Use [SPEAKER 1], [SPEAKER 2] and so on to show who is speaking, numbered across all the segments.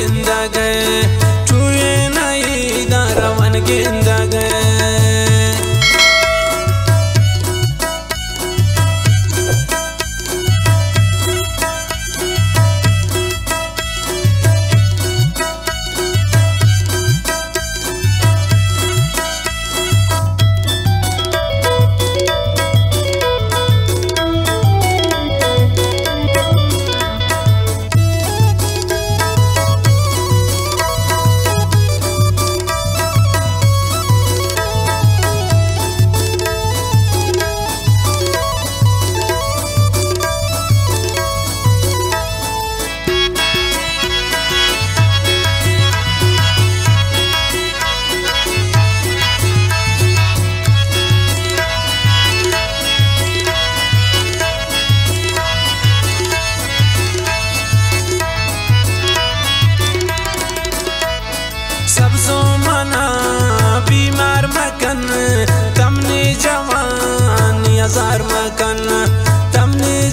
[SPEAKER 1] ginda gaye chuye nai da rawan ginda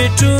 [SPEAKER 1] between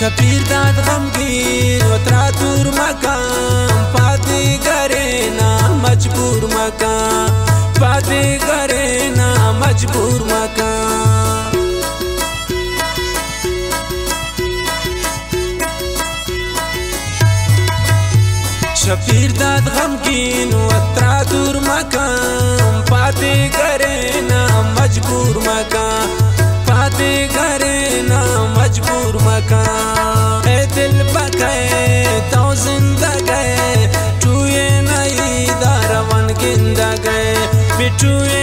[SPEAKER 1] Shabir दाद गमगीन उतरा दूर मकाम पाते करे ना मजबूर मकाम पाते करे ना मजबूर मकाम शबीर दाद गमगीन उतरा दूर मकाम पाते करे ना मजबूर मकाम पाते करे ना मजबूर मकाम ए दिल पकाए तो जिंदा गए टूए नहीं दारवन गिंदा गए बिटुए